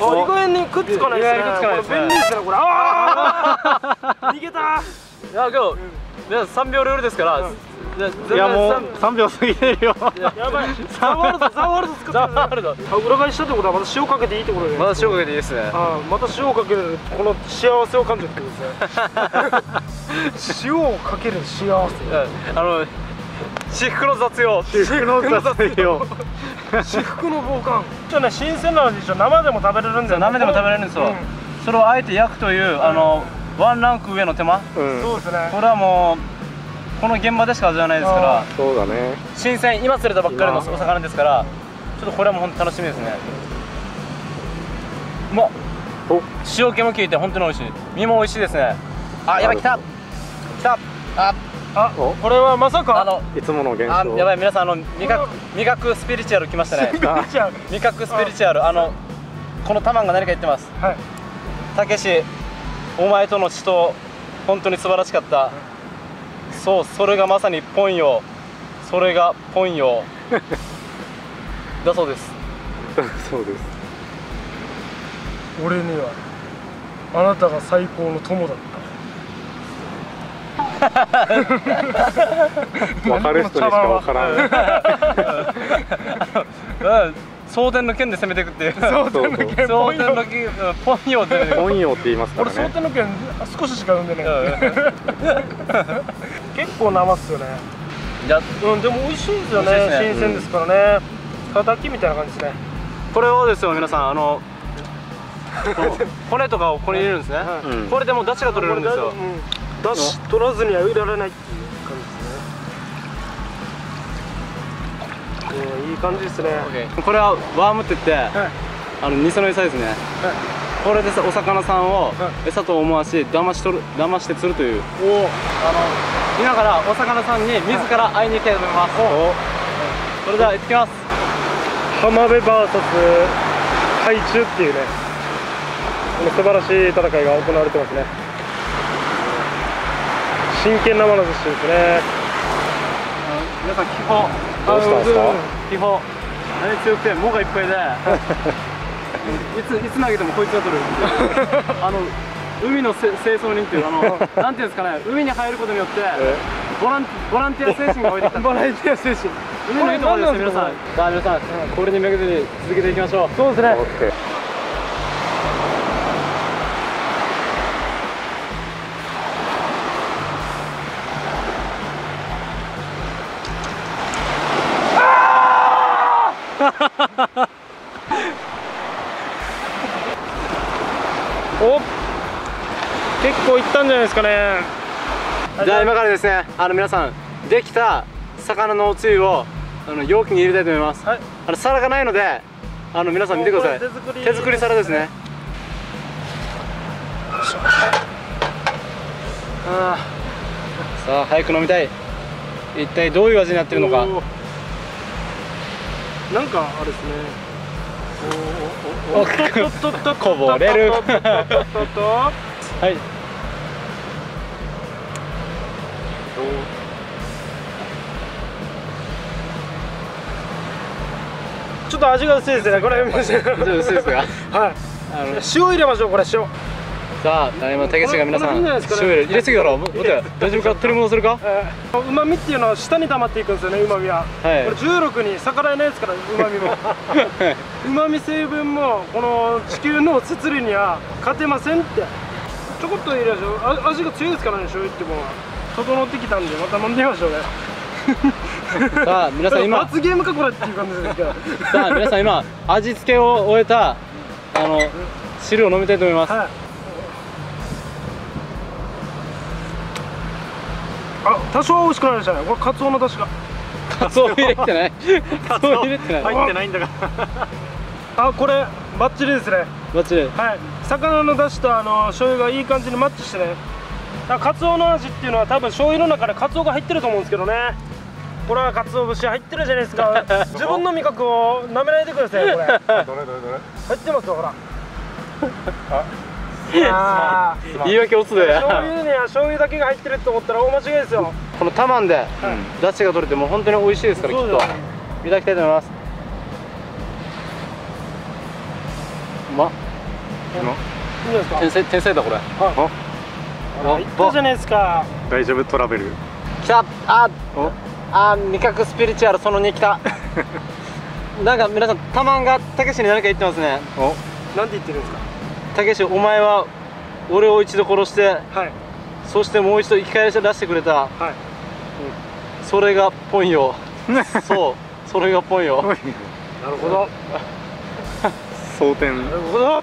意外にくっつかないですね意外にくっつかないですねこれ便利ですねこれああ逃げたいや今日、皆さん3秒ルールですから、いや全然いやもう三3秒過ぎてるよ。やばい。ザワールドザワールド作ってザるワールド。あ裏返したってことはまた塩かけていいってことで。まだ塩かけていいですね。あまた塩かけるこの幸せを感じるってことですね塩をかける幸せ。うん。あの至福の雑用。至福の雑用至福の防寒ちょっとね新鮮なのでしょ生でも食べれるんだよ生でも食べれるんですよ、うん。それをあえて焼くというあのワンランク上の手間。うん。そうですね。これはもうこの現場でしか味わえないですから。あそうだね。新鮮今釣れたばっかりのお今魚ですからちょっとこれはもう本当楽しみですね。うまっ。お。塩気も効いて本当に美味しい。身も美味しいですね。あやばい来た。来た。ああお？これはまさか。あのいつもの現象。あやばい皆さんあの味覚味覚スピリチュアル来ましたね。味覚スピリチュアル。あのこのタマンが何か言ってます。あはい。たけしお前との死闘本当に素晴らしかった。そうそれがまさにポンヨそれがポンヨだそうです。そうです。俺にはあなたが最高の友だっ 分かる人にしか分からん。うん蒼天の剣で攻めていくっていうそうそう蒼天の剣うんポンヨで攻めていく本用って言いますからね蒼天の剣少ししか飲んでない結構生っすよねいやうんでも美味しいですよねすね新鮮ですからね叩きみたいな感じですねこれをですよ皆さんあの 骨とかをここに入れるんですね、これでもう出汁が取れるんですよ。うん。だし取らずにはいられないっていう感じですね。うん。いい感じですね。これはワームって言って、はい。あの偽の餌ですね。はい。これでさお魚さんをは餌と思わし騙し取る騙して釣るという。おおあの見ながらお魚さんに自ら会いに行きたいと思います、それでは行ってきます。浜辺 VS 海中っていうね素晴らしい戦いが行われてますね。真剣な眼差しですね。皆さん気泡どうしたんですか？気泡あれ強くて藻がいっぱいで。いついつ投げてもこいつが取る。あの海のせ清掃人っていうあの なんていうんですかね。海に入ることによってえボランボランティア精神が湧いてきた。ボランティア精神。海のいいところですよ皆さんさあ皆さんこれにめげずに続けていきましょう。そうですねお結構いったんじゃないですかね。じゃあ今からですねあの皆さんできた魚のおつゆをあの容器に入れたいと思います、はい。あの皿がないのであの皆さん見てください。手作り。手作り皿ですね。あー。さあ早く飲みたい。一体どういう味になってるのか。なんかあれですねおおっとっとっとこぼれる。はい。ちょっと味が薄いですね。これ。はい。あの塩入れましょうこれ塩さあ今たけしが皆さんんじゃないですかね。塩入れすぎだろ。待って。大丈夫か？取り戻せるか？うまみっていうのは下に溜まっていくんですよねうまみは。はい。これ16に逆らえないですからうまみも。うまみ成分もこの地球のツツリには勝てませんって。ちょこっと入れましょう。あ味が強いですからね醤油ってものは整ってきたんでまた飲んでみましょうね。さあ皆さん今。罰ゲームかこれっていう感じですけど。さあ皆さん今味付けを終えたあの汁を飲みたいと思います。はい多少は美味しくなりましたねこれカツオの出汁が。カツオ入れてない。カツオ。入れてない入ってないんだから。あこれバッチリですね。バッチリ。はい。魚の出汁とあの醤油がいい感じにマッチしてね。カツオの味っていうのは多分醤油の中でカツオが入ってると思うんですけどね。これはカツオ節入ってるじゃないですか。自分の味覚を舐めないでくださいよこれ。入どれどれどれ？ってますよほら。あ。ー言い訳オツで醤油には醤油だけが入ってると思ったら大間違いですよ。このタマンで出汁が取れてもう本当に美味しいですからきっと。いただきたいと思います。うまっ。いいですか？天才天才だこれ。お。言ったじゃないですか。大丈夫トラベル。来た。あお。あ味覚スピリチュアルその2来た。なんか皆さんタマンがたけしに何か言ってますね。お。なんて言ってるんですか？たけしお前は俺を一度殺してはい。そしてもう一度生き返らせてくれた。はい。それがポンよ そう。それがポンよなるほど。蒼 天なるほど。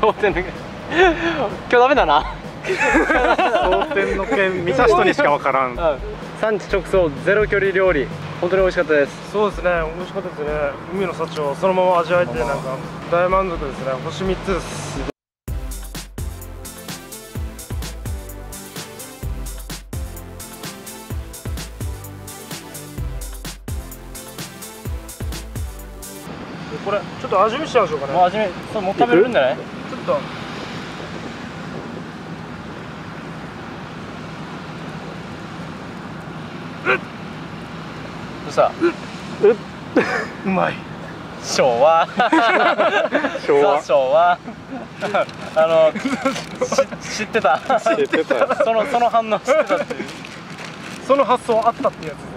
そう。ってんの今日ダメだな蒼天の剣見た人にしかわからん産地直送ゼロ距離料理本当に美味しかったです。そうですね。美味しかったですね。海の幸をそのまま味わえてなんか大満足ですね。星3つです。これちょっと味見しちゃいましょうかね。もう味見そうもう食べれるんじゃない？ちょっと。どうしたうまい。昭和。昭和。ザ昭和。あのし知ってた。知ってたそのその反応知ってたっていう。その発想あったってやつ